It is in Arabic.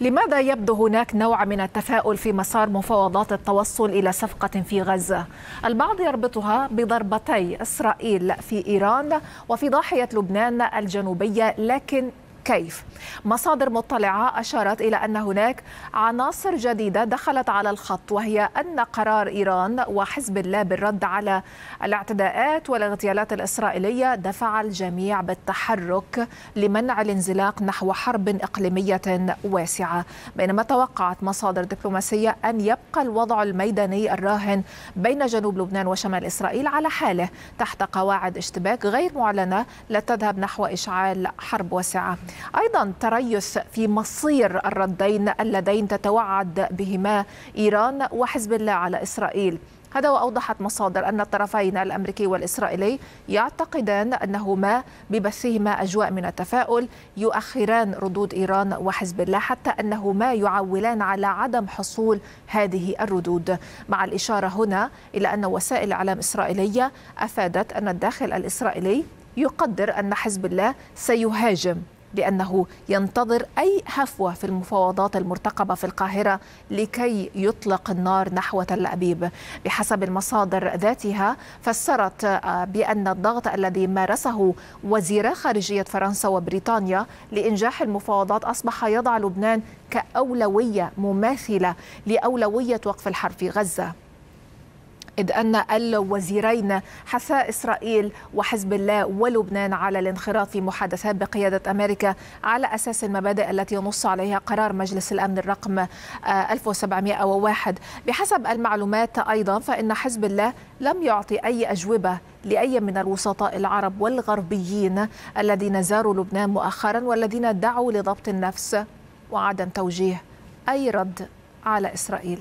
لماذا يبدو هناك نوع من التفاؤل في مسار مفاوضات التوصل إلى صفقة في غزة؟ البعض يربطها بضربتي إسرائيل في إيران وفي ضاحية لبنان الجنوبية لكن كيف؟ مصادر مطلعة أشارت إلى أن هناك عناصر جديدة دخلت على الخط وهي أن قرار إيران وحزب الله بالرد على الاعتداءات والاغتيالات الإسرائيلية دفع الجميع بالتحرك لمنع الانزلاق نحو حرب إقليمية واسعة بينما توقعت مصادر دبلوماسية أن يبقى الوضع الميداني الراهن بين جنوب لبنان وشمال إسرائيل على حاله تحت قواعد اشتباك غير معلنة لا تذهب نحو إشعال حرب واسعة أيضا تريث في مصير الردين اللذين تتوعد بهما إيران وحزب الله على إسرائيل. هذا وأوضحت مصادر أن الطرفين الأمريكي والإسرائيلي يعتقدان أنهما ببثهما أجواء من التفاؤل يؤخران ردود إيران وحزب الله حتى أنهما يعولان على عدم حصول هذه الردود. مع الإشارة هنا إلى أن وسائل الإعلام إسرائيلية أفادت أن الداخل الإسرائيلي يقدر أن حزب الله سيهاجم. لأنه ينتظر أي هفوة في المفاوضات المرتقبة في القاهرة لكي يطلق النار نحو تل أبيب. بحسب المصادر ذاتها فسرت آه، بأن الضغط الذي مارسه وزيرا خارجية فرنسا وبريطانيا لإنجاح المفاوضات أصبح يضع لبنان كأولوية مماثلة لأولوية وقف الحرب في غزة. إذ أن الوزيرين حثا إسرائيل وحزب الله ولبنان على الانخراط في محادثات بقيادة أمريكا على أساس المبادئ التي ينص عليها قرار مجلس الأمن الرقم 1701 آه، بحسب المعلومات أيضا فإن حزب الله لم يعطي أي أجوبة لأي من الوسطاء العرب والغربيين الذين زاروا لبنان مؤخرا والذين دعوا لضبط النفس وعدم توجيه. أي رد على إسرائيل؟